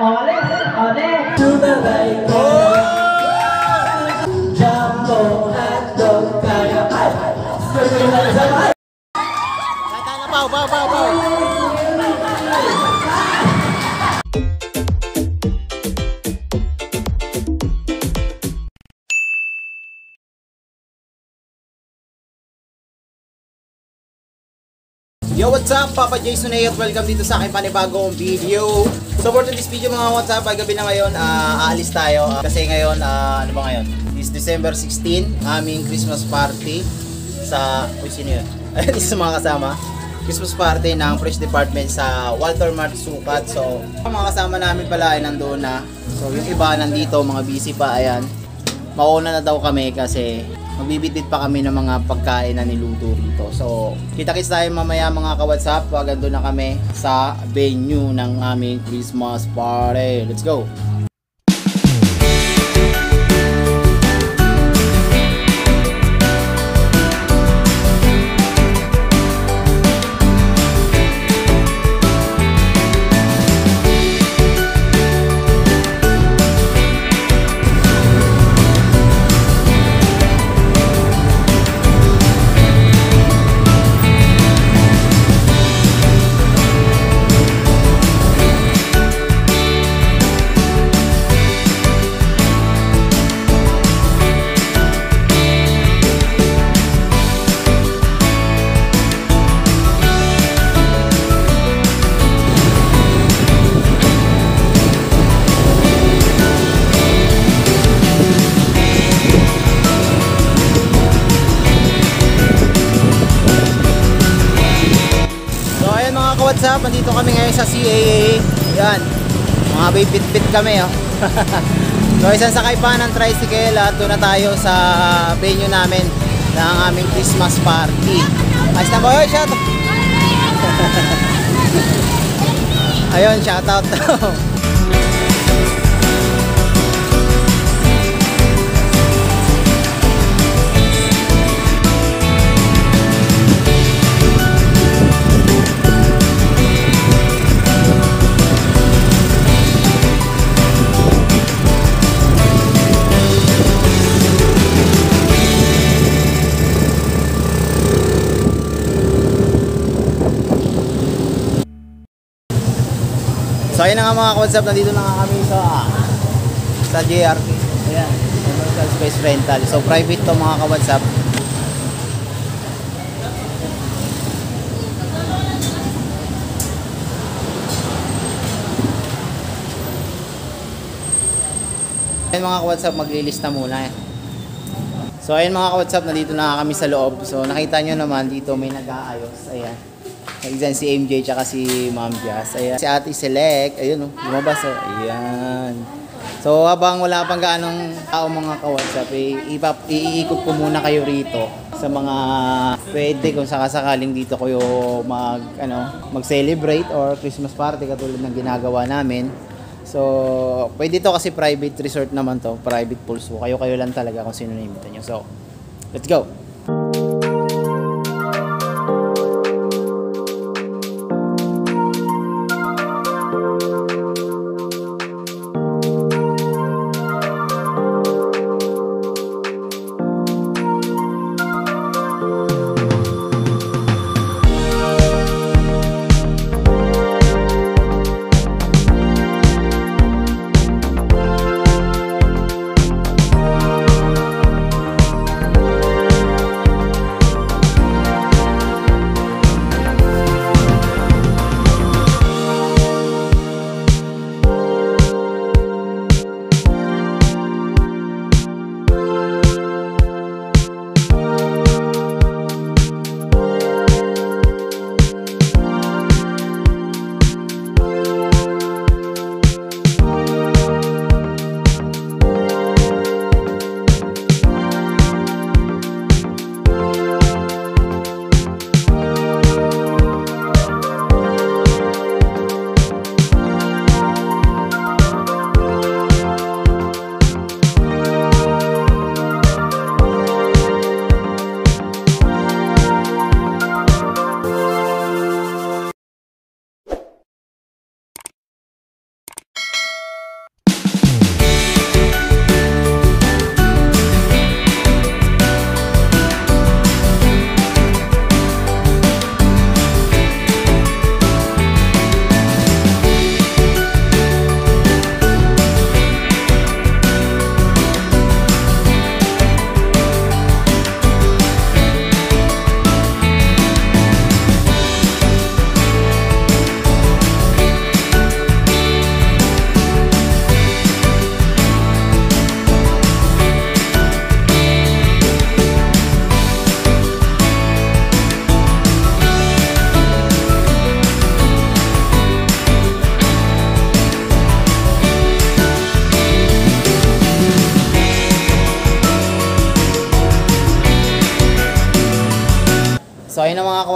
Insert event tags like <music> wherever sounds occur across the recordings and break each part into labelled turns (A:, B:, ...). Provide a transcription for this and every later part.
A: olé, olé. Chúng ta đầy cố. Jumbo hot dog, kaya, ai,
B: ai, ai, ai, ai, ai, ai, Yo, what's up? Papa Jason here at welcome dito sa aking panibagong video. So for today's video mga what's up, gabi na ngayon, ah, aalis tayo. Ah, kasi ngayon, ah, ano ba ngayon? Is December 16, aming Christmas party sa, uy sino yun? Ayun, isa sa mga kasama. Christmas party ng Fresh Department sa Walter Mart Sukat. So, mga kasama namin pala ay nandoon na. So, yung iba nandito, mga busy pa, ayan. Mauna na daw kami kasi magbibitbit pa kami ng mga pagkain na niluto rito. So, kita-kits tayo mamaya mga ka-WhatsApp pag na kami sa venue ng aming Christmas party. Let's go! Nandito kami ngayon sa CAA. Yan, mga bibit-bit kami oh. <laughs> so isang sakay pa ng tricycle at doon na tayo sa venue namin ng aming Christmas party. Ayos na yun? Shout <laughs> Ayun, shout out daw. <laughs> na nga mga ka-WhatsApp, nandito na nga kami sa sa JRP. Ayan, Commercial Space Rental. So private to mga ka-WhatsApp. Ayun mga ka-WhatsApp, mag-release na muna eh. So ayun mga ka-WhatsApp, nandito na kami sa loob. So nakita nyo naman dito may nag-aayos. Ayan. Nag-design si MJ tsaka si Ma'am Jazz. Ayan. Si Ate Select. Ayun oh, lumabas oh. Ayan. So habang wala pang gaanong tao mga ka-WhatsApp, eh, ipap- iikot ko muna kayo rito sa mga pwede kung sakasakaling dito kayo mag ano mag-celebrate or Christmas party katulad ng ginagawa namin. So, pwede to kasi private resort naman to, private pool. So, kayo-kayo lang talaga kung sino na-invita nyo. So, let's go!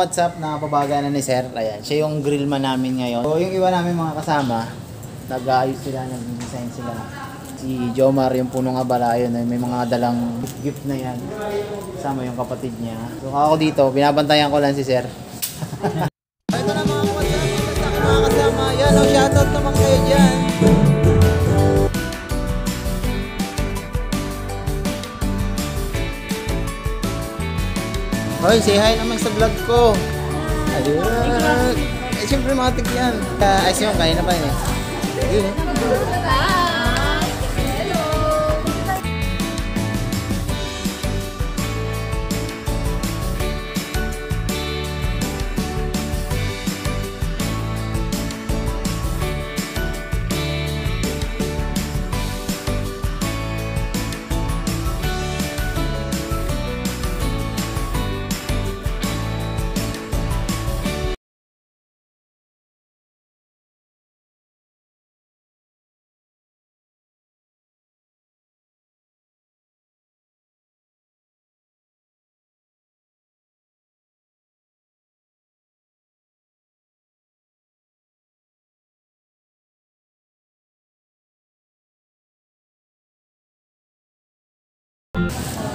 B: Mga ka-WhatsApp na na ni Sir. Ayan, siya yung grill man namin ngayon. So, yung iba namin mga kasama, nag-aayos sila, nag-design sila. Si Jomar, yung punong abala, yun, may mga dalang gift na yan. Kasama yung kapatid niya. So, ako dito, binabantayan ko lang si Sir. <laughs> Ito na mga ka-WhatsApp, mga kasama. Yan, oh, shoutout naman kayo Hoy, say hi naman sa vlog ko. Ayun. Eh, siyempre matik yan. Uh, ayos yun, kanina pa yun eh. Yun eh.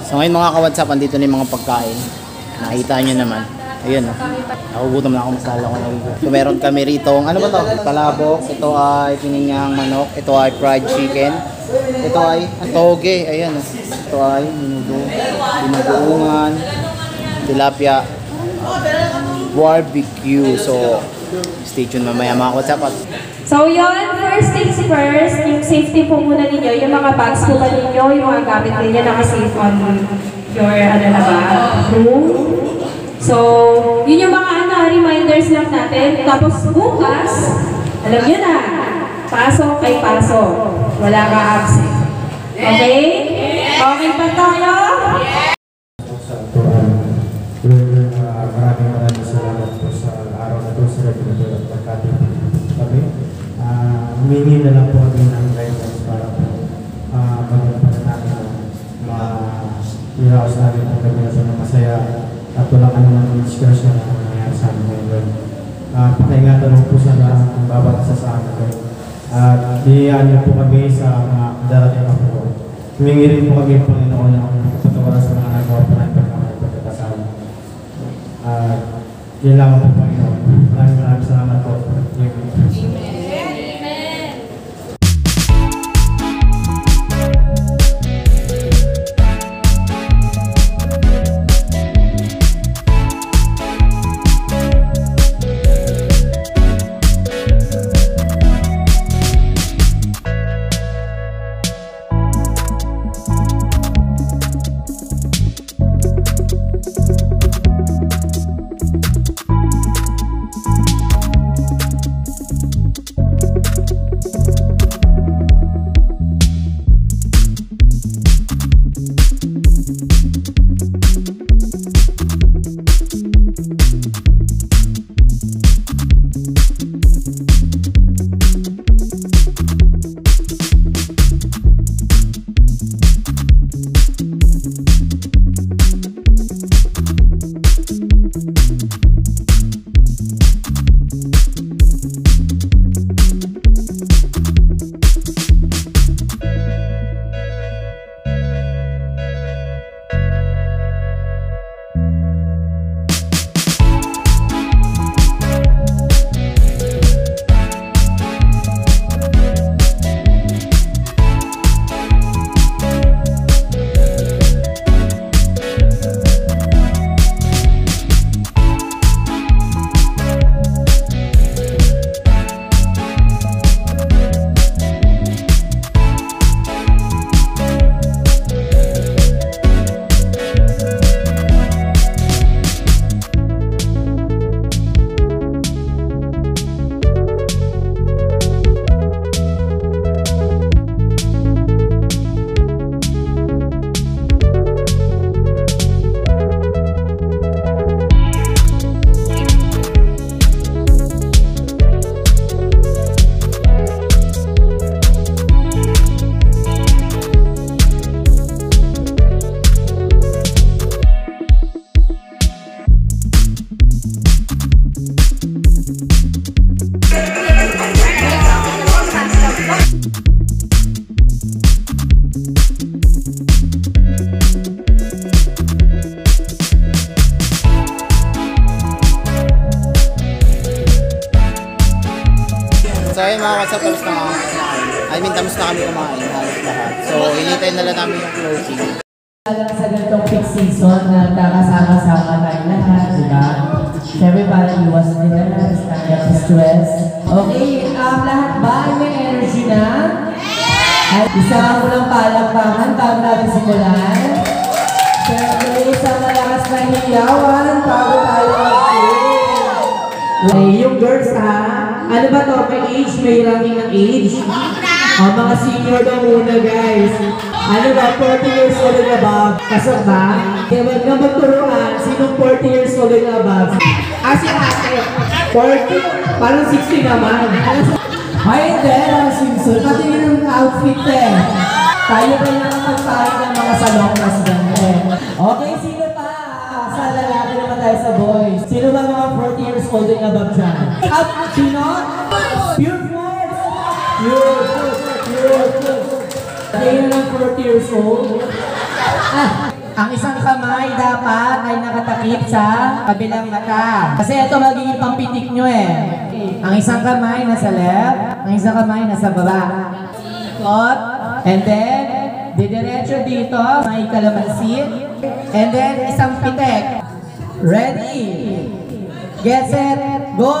B: So ngayon mga ka-WhatsApp, andito na yung mga pagkain. Nakita nyo naman. Ayun, no? Nakugutom na ako, masala ko nagugutom. So meron kami rito, ano ba to? Palabok, ito ay piningang manok, ito ay fried chicken, ito ay toge, ayan, no? ito ay minudo, binugoongan, tilapia, barbecue. So, stay tuned mamaya mga. At
C: So yun, first things first, yung safety po muna ninyo, yung mga bags po ba ninyo, yung mga gamit ninyo naka-safe on your, ano na ba, room. So, yun yung mga ano, reminders lang natin. Tapos bukas, alam nyo na, pasok kay pasok. Wala ka absent. Okay? Okay pa tayo?
D: Humingi na lang po kami ng guidance para po uh, maging pananamin na ma-iraos namin po kami sa mga masaya at walang anumang discretion na nangyayari sa amin ngayon. Uh, pakaingatan mo po sana ang bawat isa sa amin, Lord. At biyayaan niyo po kami sa mga darating na po. Humingi rin po kami, Panginoon, ng patawaran sa mga nagawa po namin pagkamali pagkakasama. At yun lamang po,
A: Ay, isa mo ng palakpakan bago natin simulan. Siyempre, isang malakas na hiyawan bago tayo mag-game. Okay, yung girls ha, ano ba to? May age, may ranking ng age? Oh, mga senior daw muna guys. Ano ba, 40 years old and above? Pasok ba? Kaya wag na magturuan, sinong 40 years old and above? Ah, si ate. 40? Parang 60 naman. Ay, hindi, mga Simpson. Pati yun ang outfit eh. Tayo pa yung nakapagpahin ng mga salong mas ganda eh. Okay, sino pa? Sa lalaki naman tayo sa boys. Sino ba mga 40 years old and above dyan? Up, sino? Pure force! Pure force! Pure force! Kayo ng 40 years old. Ah, ang isang kamay dapat ay nakatakip sa kabilang mata. Kasi ito magiging pampitik nyo eh. Ang isang kamay nasa left, ang isang kamay nasa baba. Ikot, and then, didiretso dito, may kalamansi, and then isang pitek. Ready? Get set, go!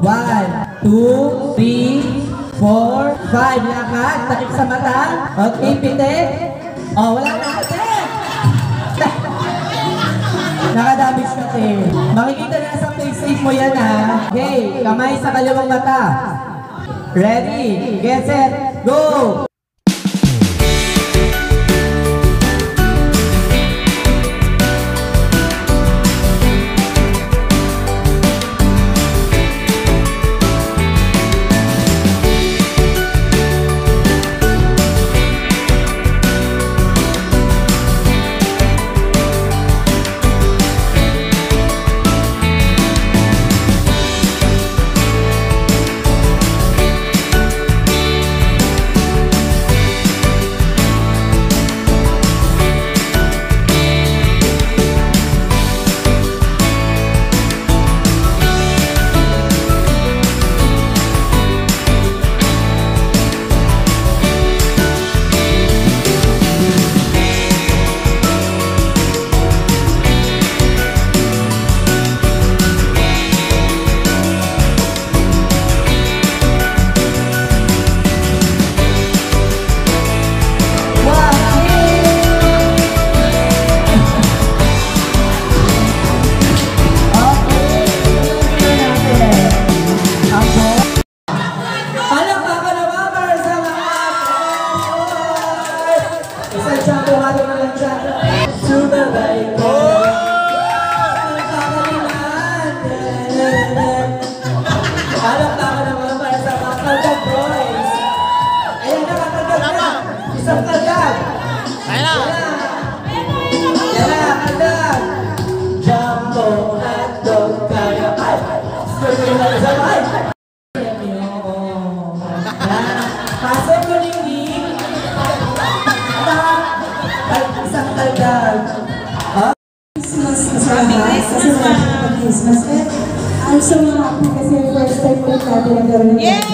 A: One, two, three, four, five. Lakad, takip sa mata. Okay, pitek. Oh, wala na pitek. <laughs> Nakadamage ka, te. Makikita na sa face mo yan, ha? Okay, kamay sa kaliwang mata. Ready, get set, go!
E: Natin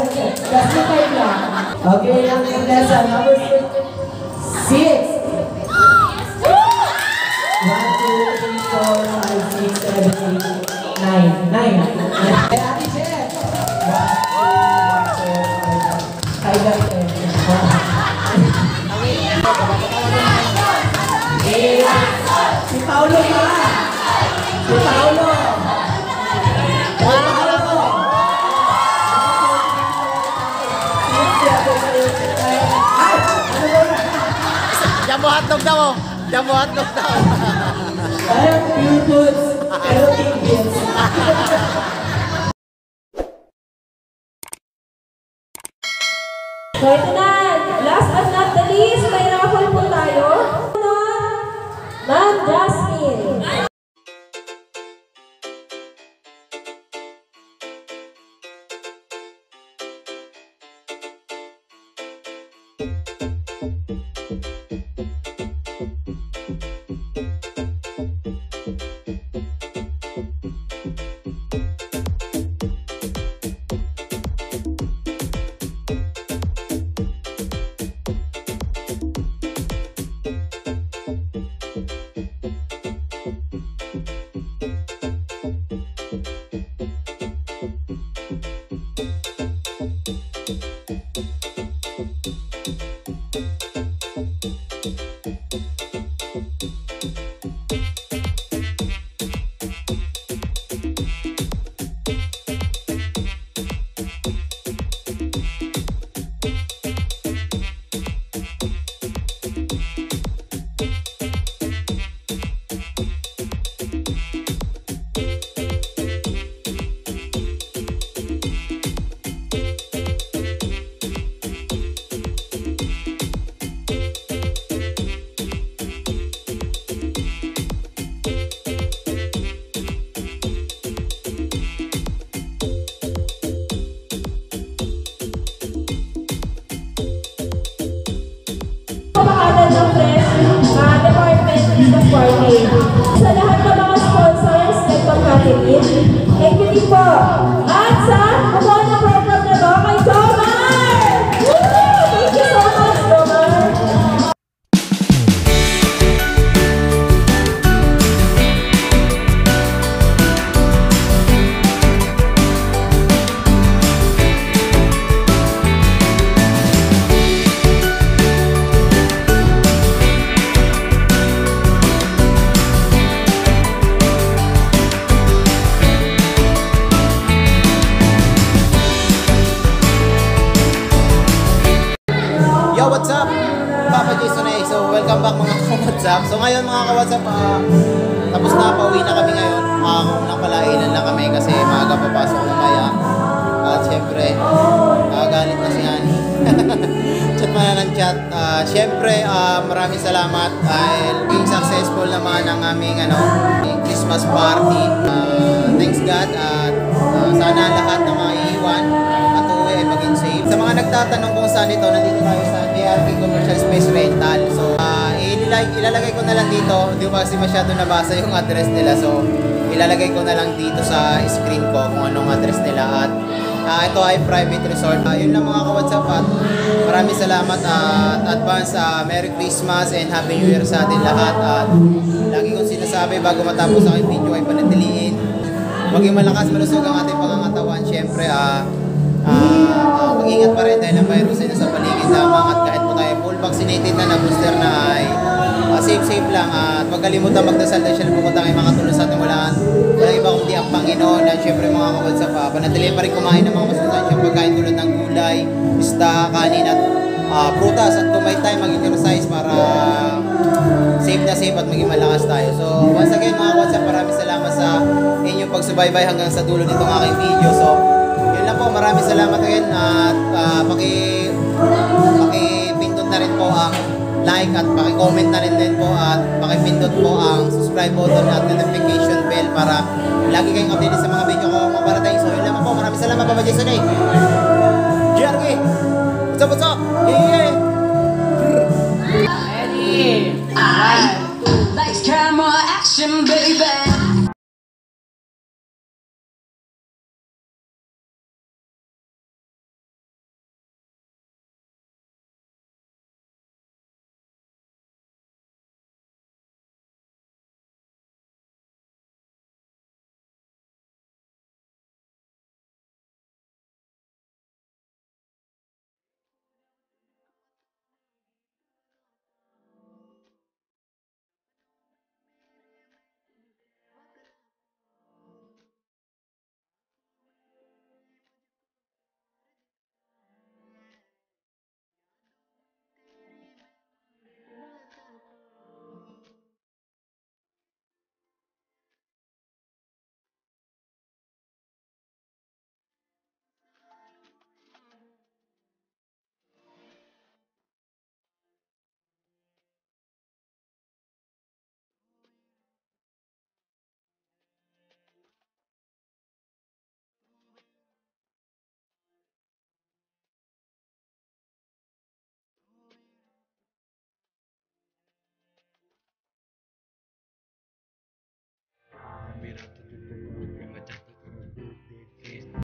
A: 5. Five lang siya. Jasmine, five lang. Okay, yung lesson. Number 6. 6. 1, 2, 3, 4, 5, 6, 7, 8, 9.
B: Jumbo hotdog daw. Jumbo hotdog daw.
A: Parang pure foods, pero tingins.
C: So ito na, last but not the least, may raffle po tayo. Ma'am Jasmine. Sa lahat ng mga sponsors, nagpagkakilin, thank you din po. At sa
B: ngayon mga ka-WhatsApp, ah, tapos na, pauwi na kami ngayon. Uh, unang palainan na kami kasi maaga papasok mamaya. At syempre, nakagalit na si Ani. <laughs> chat pa na ng chat. Ah, syempre, ah, maraming salamat dahil being successful naman ang aming ano, Christmas party. Ah, thanks God at ah, sana lahat ng mga iiwan at uwi ay maging safe. Sa mga nagtatanong kung saan ito, nandito tayo sa JRP Commercial Space Rental. So, ah, ilalagay, ilalagay ko na lang dito. Hindi ko kasi masyado nabasa yung address nila. So, ilalagay ko na lang dito sa screen ko kung anong address nila. At ah, ito ay private resort. Ah, yun lang mga ka-WhatsApp at maraming salamat at advance ah, Merry Christmas and Happy New Year sa atin lahat. At lagi kong sinasabi bago matapos ang video ay panatiliin. Maging malakas malusog ang ating pangangatawan. Siyempre, ah, ah, ah, mag-ingat pa rin dahil ang virus ay nasa paligid lamang at kahit po tayo full vaccinated na na booster na ay ah, safe safe lang at huwag kalimutan magdasal dahil siya pumunta kay mga tulong sa ating walaan. Walang iba kundi ang Panginoon at syempre mga kapatid sa pa. Panatilihan pa rin kumain ng mga masustansiyang pagkain tulad ng gulay, isda, kanin at ah, prutas at kung may time mag-exercise para safe na safe at maging malakas tayo. So, once again mga WhatsApp, maraming salamat sa inyong pagsubaybay hanggang sa dulo nitong aking video. So, yun lang po, maraming salamat again at uh, paki, paki pindot na rin po ang like at paki-comment na rin din po at paki-pindot po ang subscribe button at notification bell para lagi kayong updated sa mga video ko maparating. So yun lamang po. Maraming salamat Papa Jason eh. GRK! What's up, what's up? Yeah!
F: Lights, camera, action, baby.